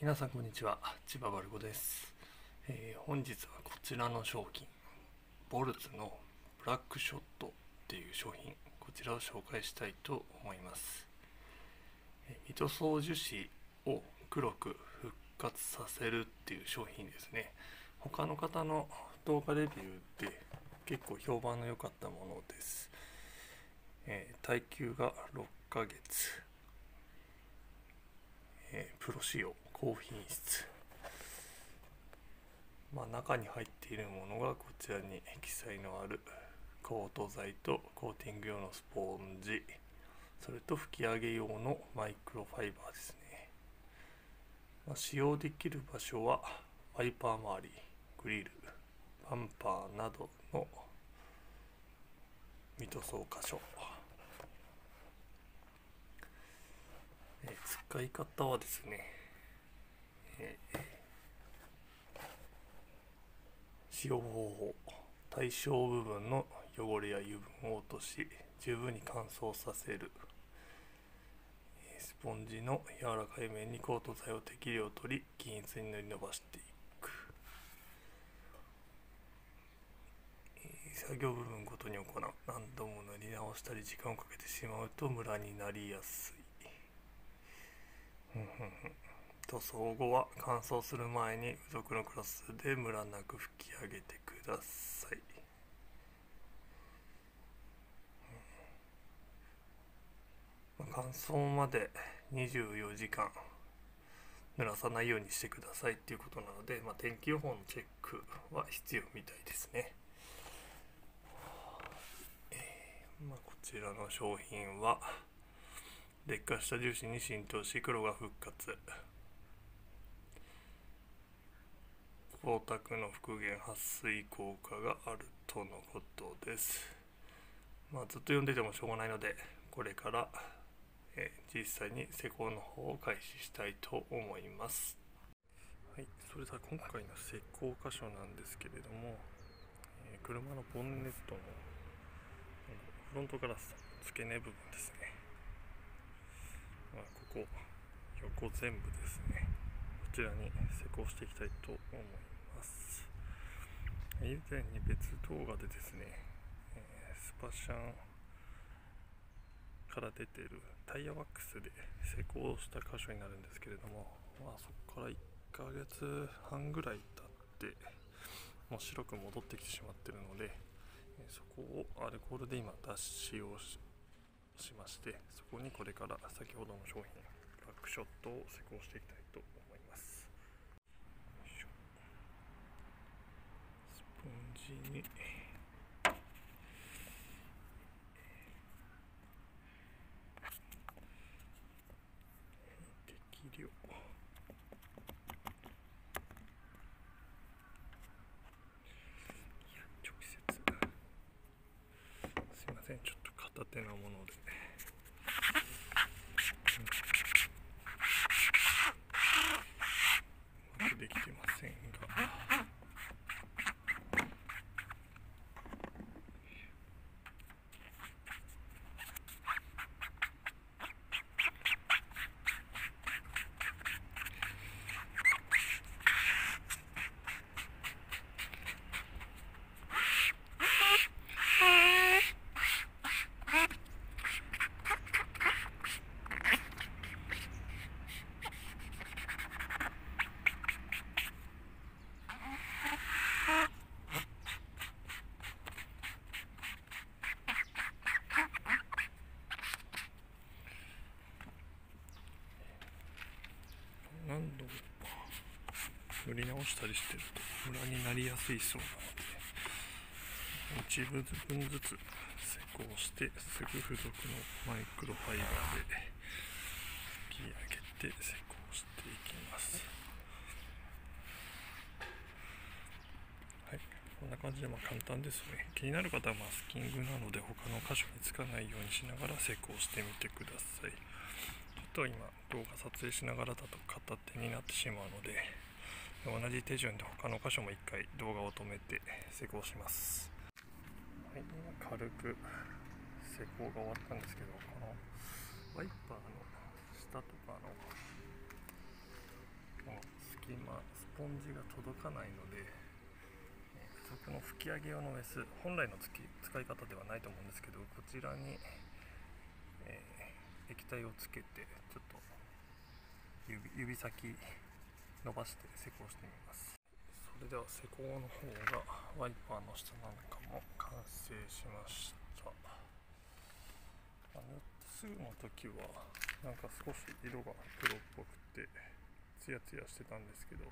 皆さんこんにちは千葉バルコです、えー本日はこちらの商品ボルツのブラックショットっていう商品こちらを紹介したいと思います。えー糸総樹脂を黒く復活させるっていう商品ですね。他の方の動画レビューで結構評判の良かったものです、えー耐久が6ヶ月。えープロ仕様。高品質。まあ中に入っているものがこちらに記載のあるコート剤とコーティング用のスポンジそれと吹き上げ用のマイクロファイバーですね、まあ使用できる場所はワイパー周りグリルバンパーなどのミ塗装箇所。え使い方はですね、使用方法対象部分の汚れや油分を落とし十分に乾燥させる。スポンジの柔らかい面にコート剤を適量取り均一に塗り伸ばしていく。作業部分ごとに行う。何度も塗り直したり時間をかけてしまうとムラになりやすい。塗装後は乾燥する前に付属のクロスでムラなく拭き上げてください、まあ乾燥まで24時間濡らさないようにしてくださいっていうことなので、まあ、天気予報のチェックは必要みたいですね、えーまあ、こちらの商品は劣化した樹脂に浸透し黒が復活。光沢の復元撥水効果があるとのことです。まあずっと読んでてもしょうがないのでこれから、えー実際に施工の方を開始したいと思います。はいそれでは今回の施工箇所なんですけれども、えー車のボンネットのフロントガラス付け根部分ですね。まあ、ここ横全部ですね。こちらに施工していきたいと思います。以前に別動画でですね、スパシャンから出てるタイヤワックスで施工した箇所になるんですけれども、まあ、そこから1ヶ月半ぐらい経ってもう白く戻ってきてしまってるのでそこをアルコールで今脱脂をしましてそこにこれから先ほどの商品ブラックショットを施工していきたいと思いますよいしょスポンジに。適量。直接。すいませんちょっと片手なものでうまくできてませんが何度も塗り直したりしてるとムラになりやすいそうなの。で一部分ずつ施工してすぐ付属のマイクロファイバーで引き上げて施工していきます。はい。こんな感じでまあ簡単ですね。気になる方はマスキングなので他の箇所につかないようにしながら施工してみてください。ちょっと今動画撮影しながらだと片手になってしまうので同じ手順で他の箇所も一回動画を止めて施工します。はい軽く施工が終わったんですけどこのワイパーの下とかのこのはスポンジが届かないので、えー、そこの吹き上げ用のメス本来の使い方ではないと思うんですけどこちらに、えー、液体をつけてちょっと指先伸ばして施工してみます。それでは施工の方がワイパーの下なんかも完成しました。あのすぐの時はなんか少し色が黒っぽくてツヤツヤしてたんですけど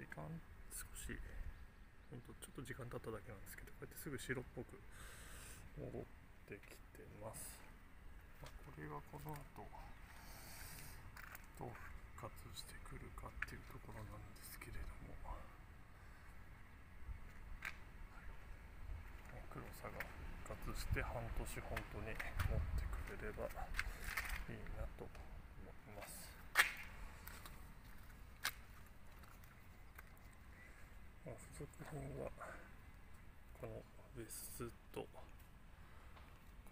時間少しほんとちょっと時間経っただけなんですけどこうやってすぐ白っぽく戻ってきてます、ま、これがこの後どう復活してくるかっていうところなんですけれども、はい黒さが復活して半年本当に持ってくれればいいなと思います。まあ、付属品はこのベスと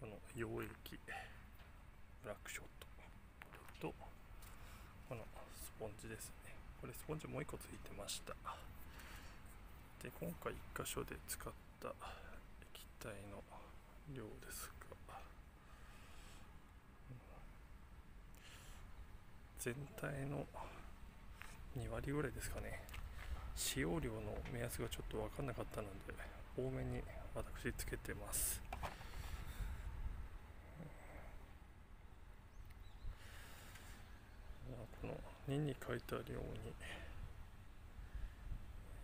この溶液ブラックショットとこのスポンジですね。これスポンジもう1個ついてました。で今回1箇所で使った液体の量ですが。全体の2割ぐらいですかね。使用量の目安がちょっと分かんなかったので多めに私つけてます。この2に書いてあるように、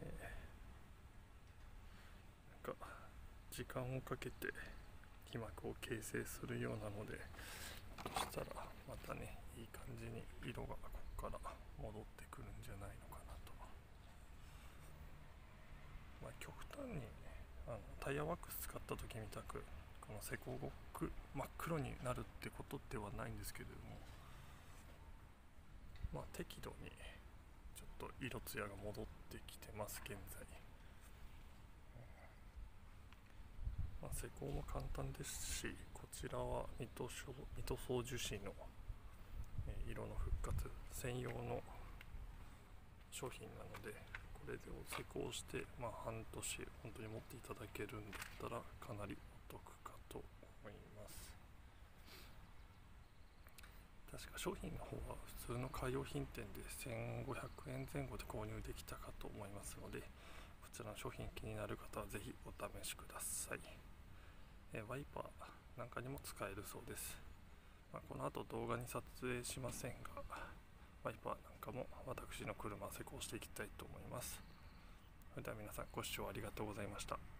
えー、なんか時間をかけて皮膜を形成するようなのでそしたらまたねいい感じに色がここから戻ってくるんじゃないのかなと。まあ極端にねあのタイヤワックス使った時みたくこの施工後真っ黒になるってことではないんですけれども。まあ、適度にちょっと色艶が戻ってきてます現在、まあ、施工も簡単ですしこちらは水戸水戸総樹脂の色の復活専用の商品なのでこれで施工して、まあ、半年本当に持っていただけるんだったらかなりお得かと思います確か商品の方は普通のカー用品店で1500円前後で購入できたかと思いますのでこちらの商品気になる方はぜひお試しください。えワイパーなんかにも使えるそうです、まあ、この後動画に撮影しませんがワイパーなんかも私の車施工していきたいと思います。それでは皆さんご視聴ありがとうございました。